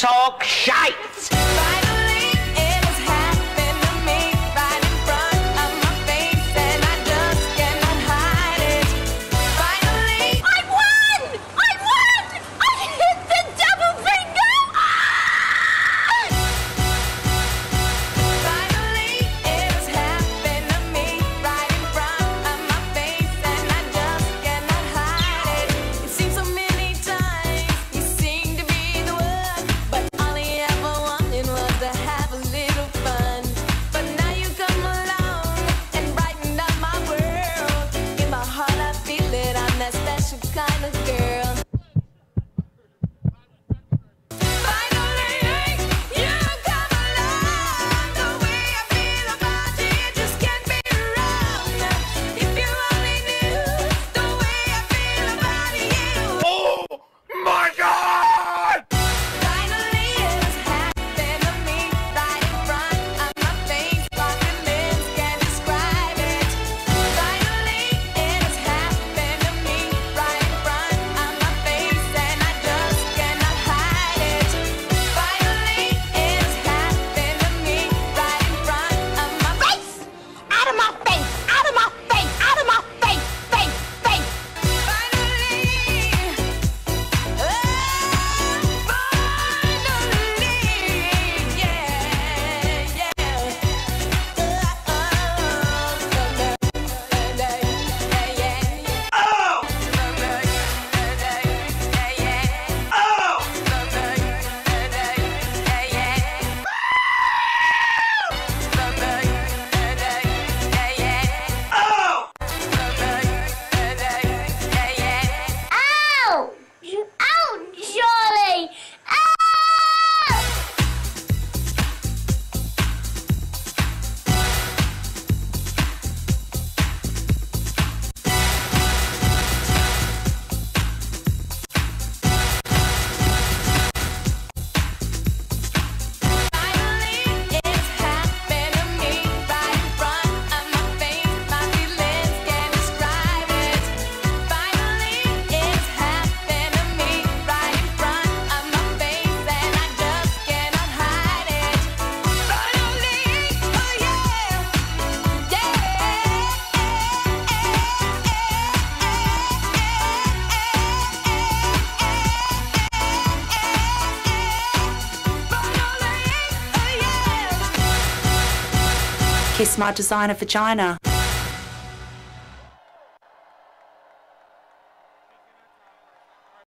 talk shite. Kiss my designer vagina.